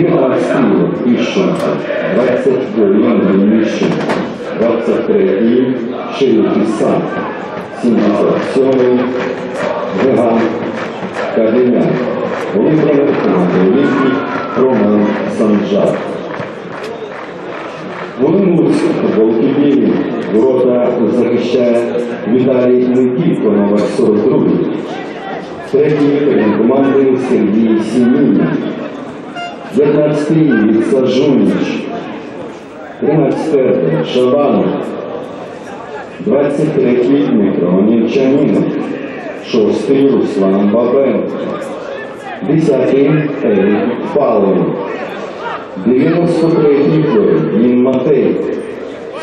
19 Іщенко, 22 Андрій Міщенко, 23 Шиликий Сам, 77 Жиган Каденян, головний тренер команди Роман Санджар. Волинськ, футболки білі, ворота захищає Віталій Никітко, номер 42. Третій команди Сергій Сімінін. 19-й Вікса Жуніч, 13 Шабанов, 23-й Дмитро Нівчанін, 6-й Руслан Бабенко, 10-й Ерік Павлов, 93-й Флорентін Матей,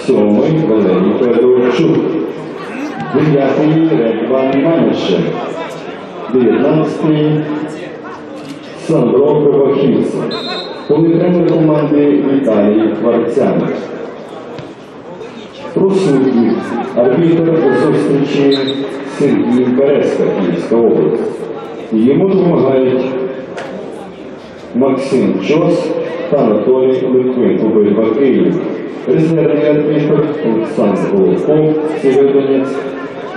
7-й Валерій Федорчук, 9-й Редван Манишев, 19-й Сандро Кривохівцев, коли тренер команди Віталій Кварцян. Присутній арбітр у зустрічі Сергій Березка, Київська область. Йому допомагають Максим Чос та Анатолій Литвин, обидва Київ. Резервний арбітр Олександр Головков, Сєвєродонець,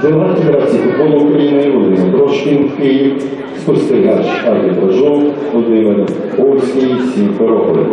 Делегат Федерації футболу України Володимир Трошкін, Київ, спостерігач арбітражу Володимир Ольський, Сімферополь.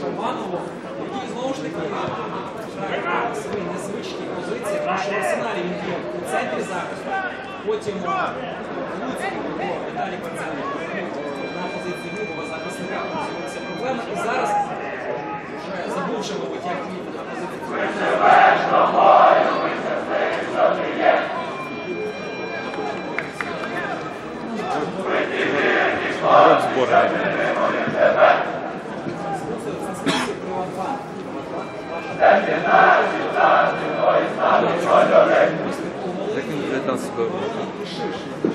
Шаманову, який знову ж таки свої незвичні позиції, тому що в арсеналі у центрі захисту, потім Віталій Пацанов на позиції лівого захисника. Це проблема. І зараз 试试。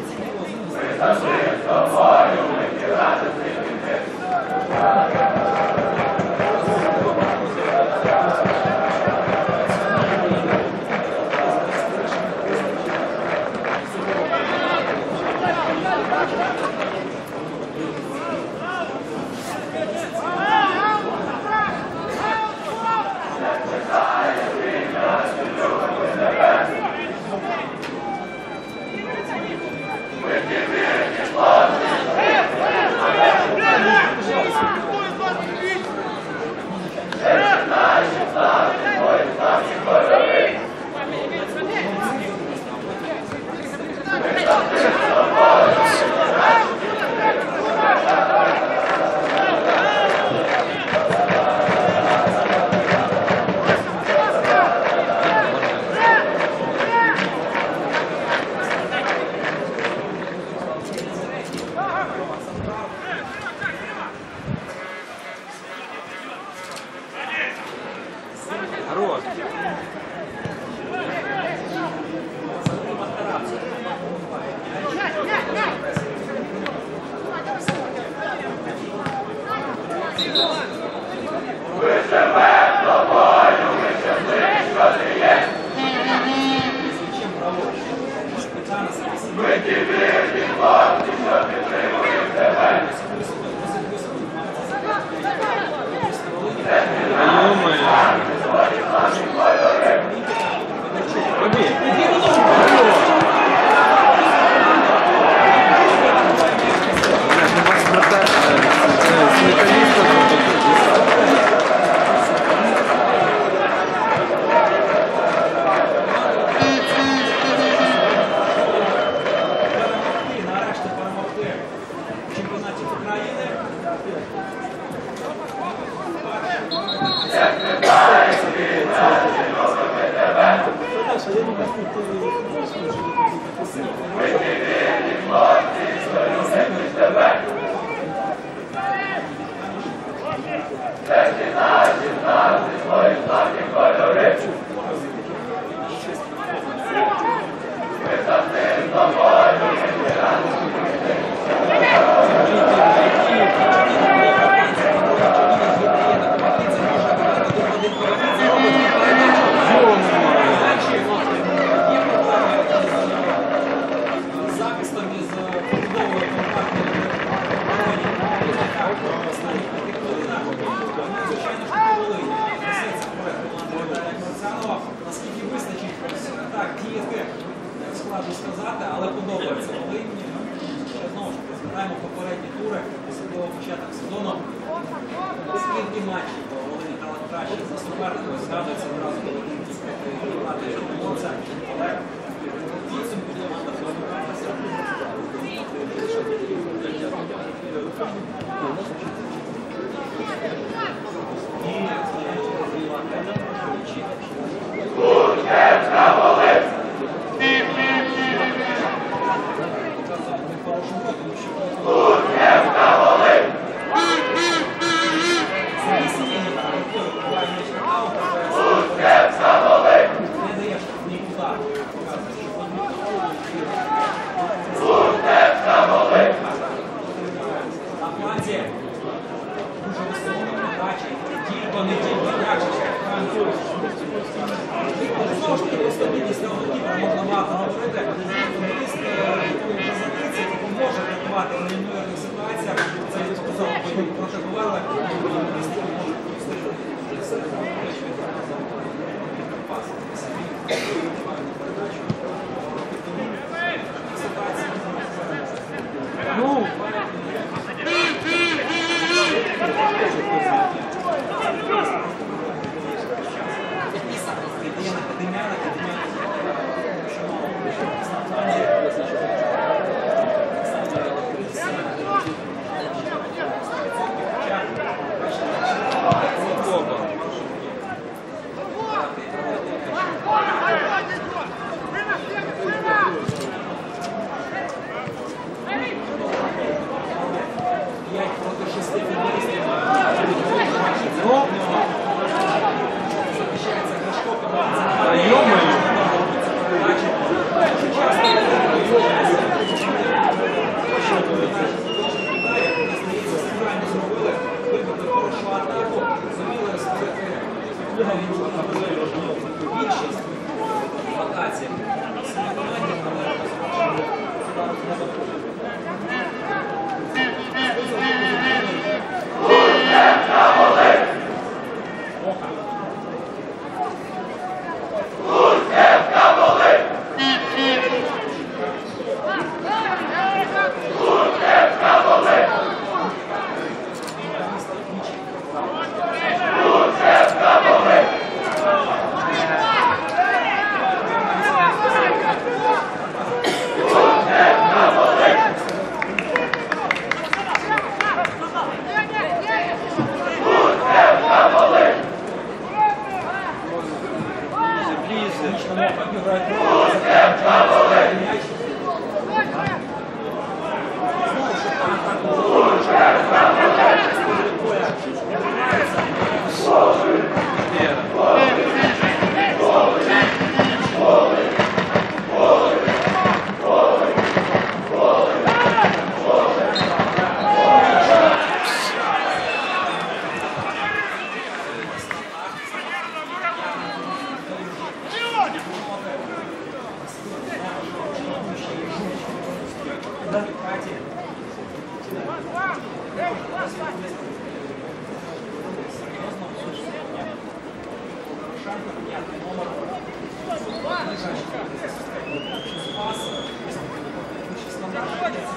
Thank you.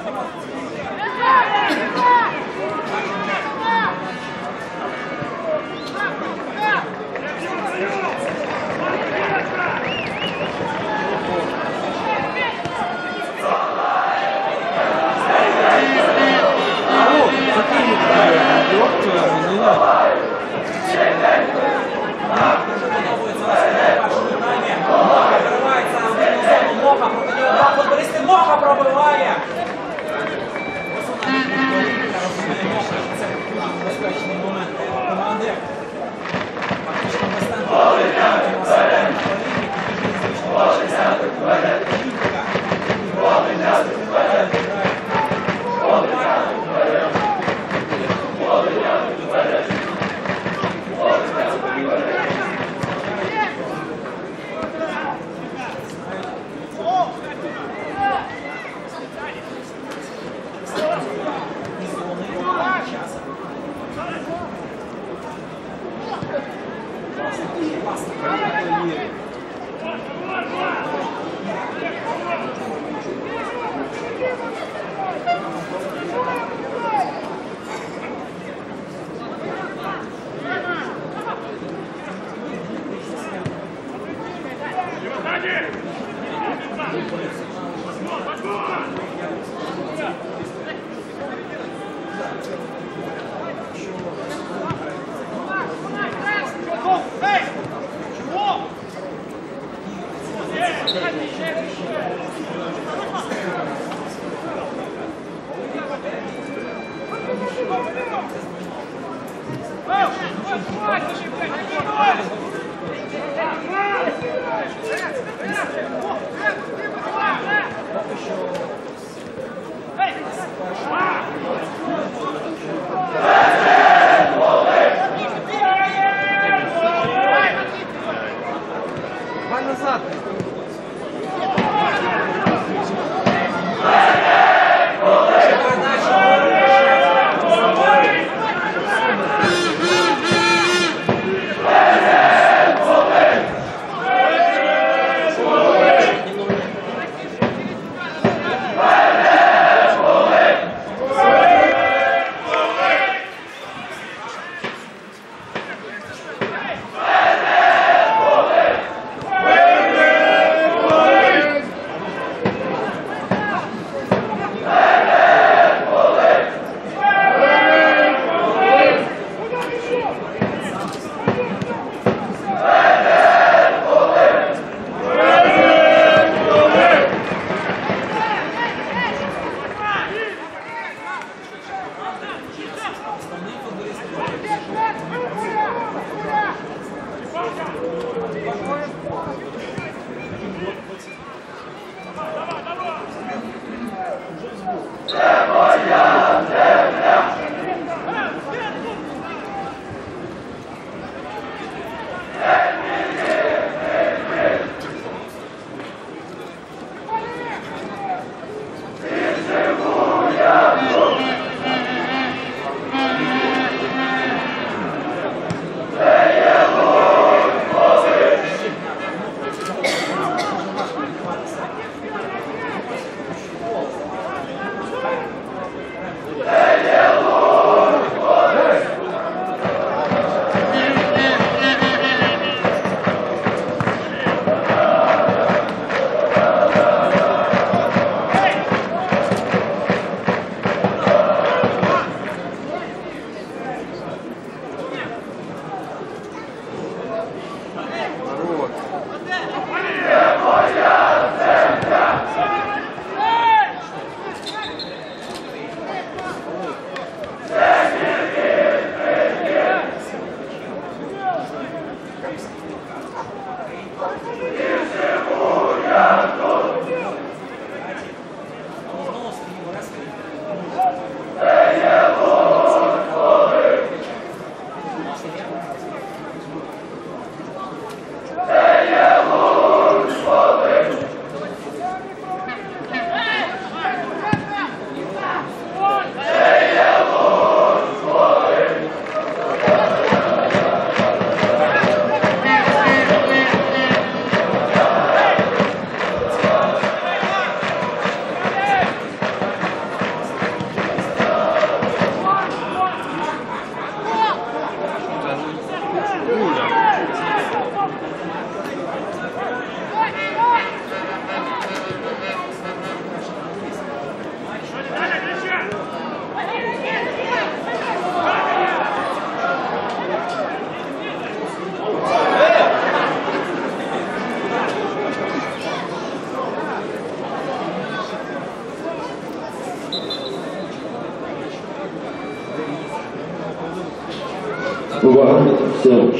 Ау,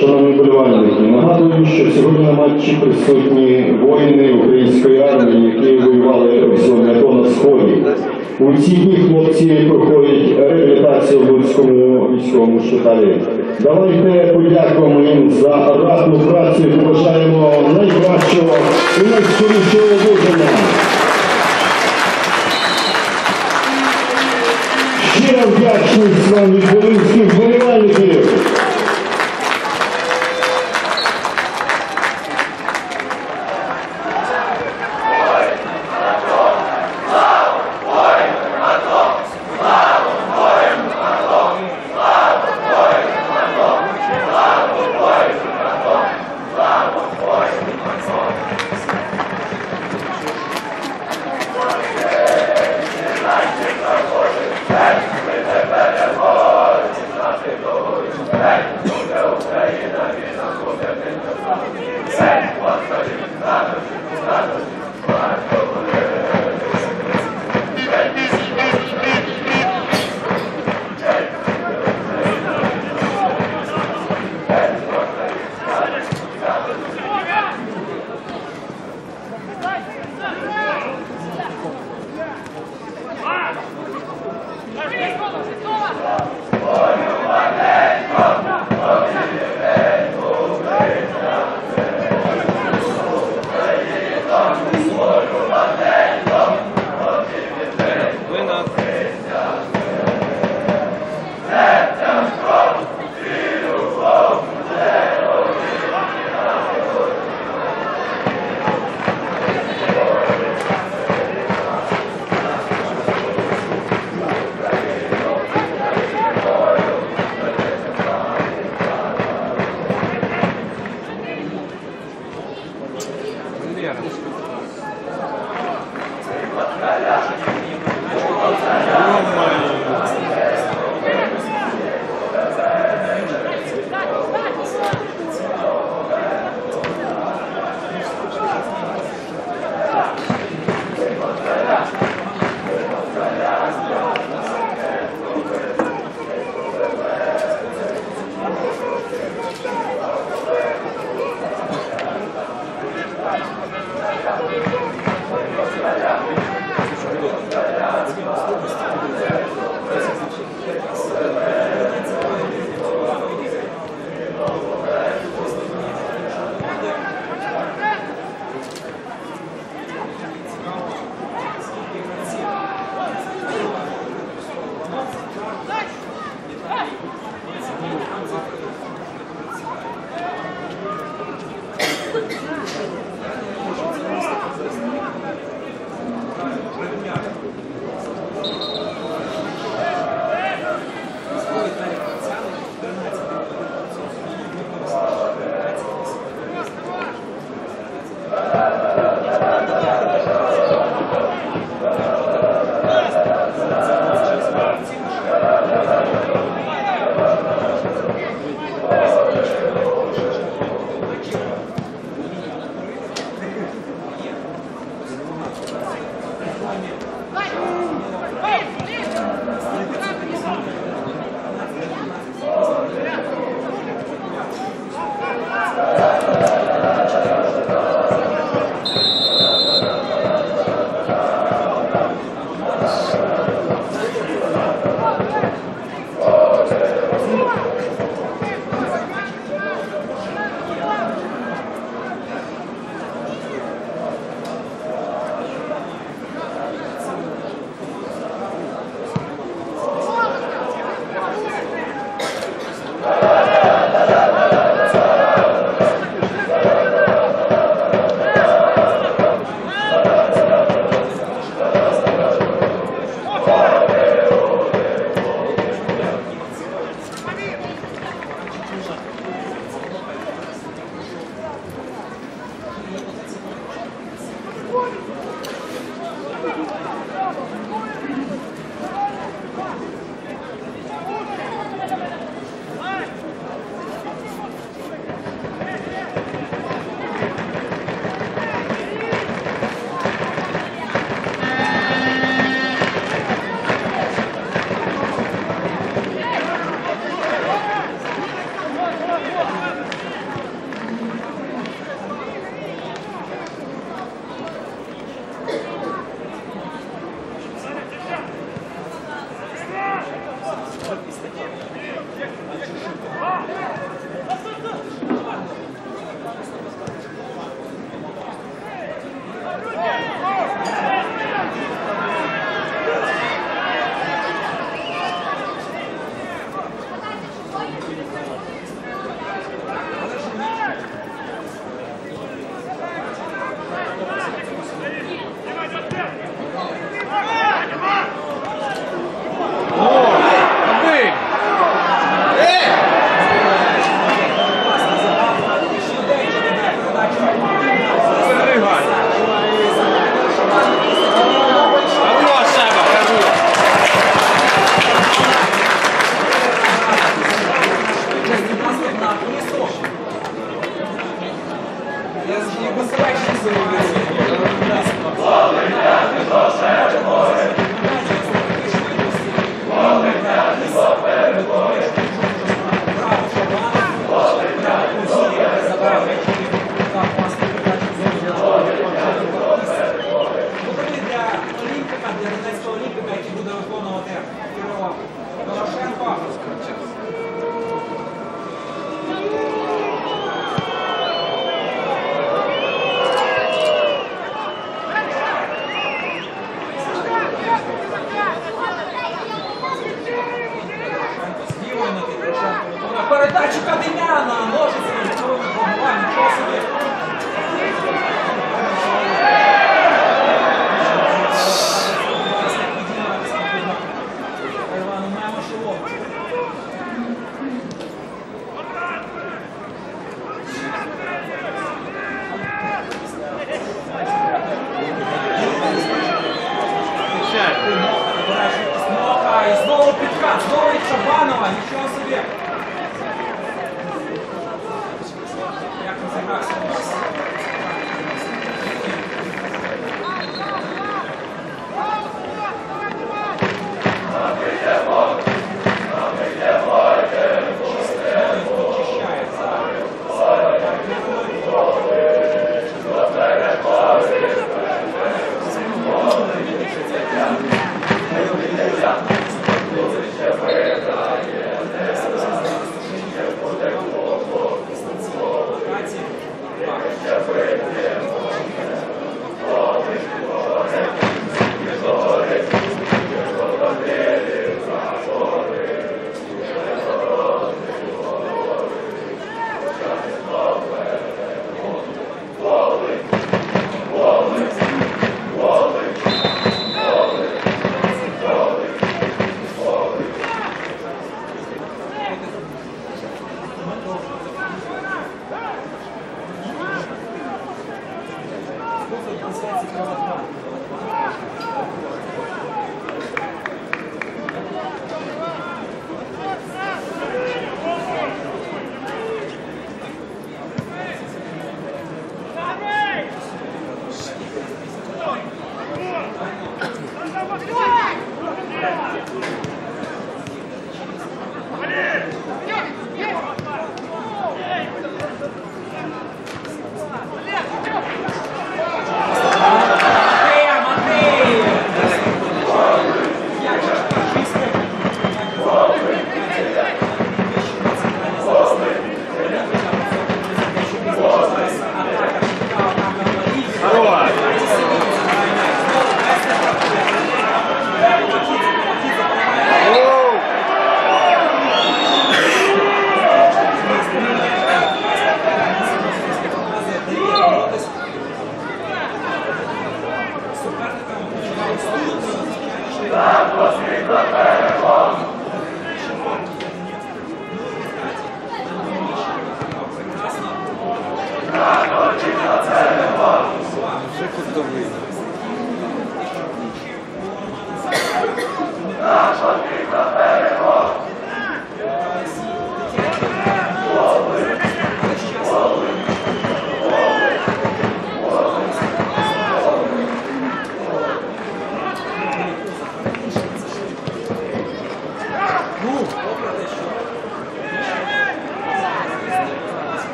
шановні болівальники, нагадую, що сьогодні на матчі присутні воїни української армії, які воювали в на сході. У ці дні хлопці проходять реабілітацію в Луцькому військовому шпиталі. Давайте подякуємо їм за ратну працю і побажаємо найкращого і найскорішого одужання. Щира вдячність вам від волинських вболівальників.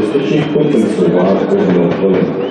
Тайму арбітр одну хвилину.